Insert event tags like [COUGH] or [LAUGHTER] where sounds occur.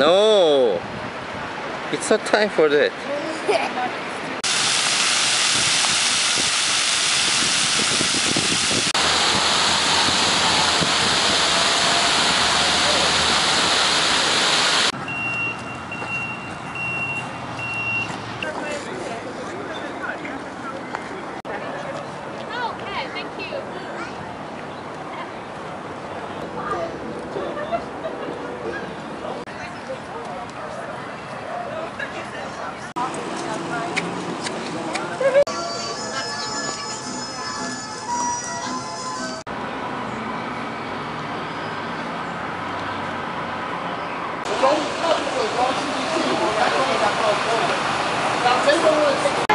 No. It's not time for that. [LAUGHS] 可以靠近走光趋近摄影棚来看一下这个光影两